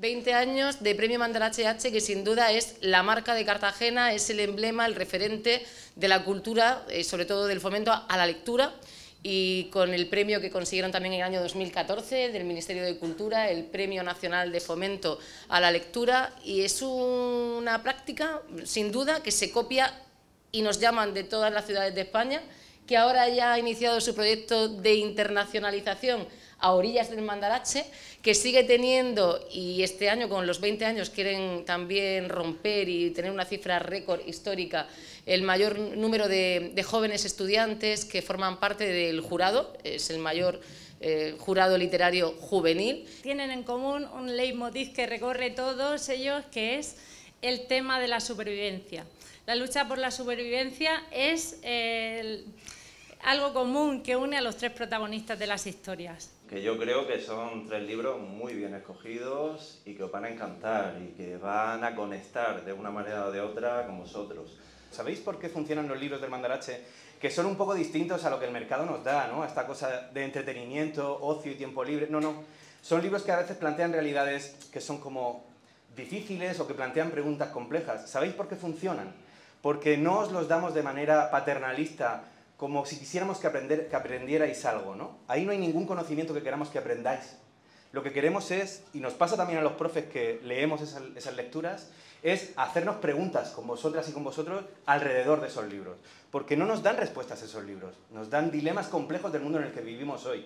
20 años de Premio Mandarache H, que sin duda es la marca de Cartagena, es el emblema, el referente de la cultura, eh, sobre todo del fomento a la lectura, y con el premio que consiguieron también en el año 2014 del Ministerio de Cultura, el Premio Nacional de Fomento a la Lectura, y es una práctica, sin duda, que se copia y nos llaman de todas las ciudades de España, que ahora ya ha iniciado su proyecto de internacionalización a orillas del Mandarache, que sigue teniendo, y este año con los 20 años quieren también romper y tener una cifra récord histórica, el mayor número de, jóvenes estudiantes que forman parte del jurado, es el mayor eh, jurado literario juvenil. Tienen en común un leitmotiv que recorre todos ellos, que es el tema de la supervivencia. La lucha por la supervivencia es algo común que une a los tres protagonistas de las historias. Que yo creo que son tres libros muy bien escogidos y que os van a encantar y que van a conectar de una manera o de otra con vosotros. ¿Sabéis por qué funcionan los libros del Mandarache? Que son un poco distintos a lo que el mercado nos da, ¿no? A esta cosa de entretenimiento, ocio y tiempo libre. No, no. Son libros que a veces plantean realidades que son como difíciles o que plantean preguntas complejas. ¿Sabéis por qué funcionan? porque no os los damos de manera paternalista, como si quisiéramos que, aprender, que aprendierais algo, ¿no? Ahí no hay ningún conocimiento que queramos que aprendáis. Lo que queremos es, y nos pasa también a los profes que leemos esas, esas lecturas, es hacernos preguntas con vosotras y con vosotros alrededor de esos libros. Porque no nos dan respuestas esos libros, nos dan dilemas complejos del mundo en el que vivimos hoy.